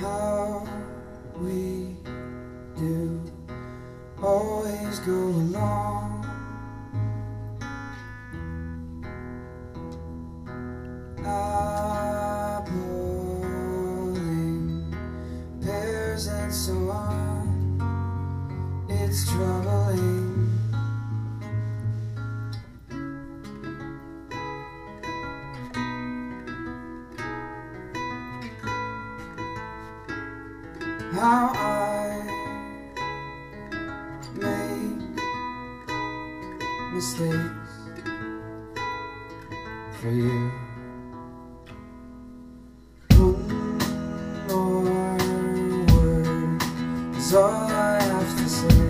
how we do always go along. Appling pears and so on. It's troubling. How I make mistakes for you. One more word is all I have to say.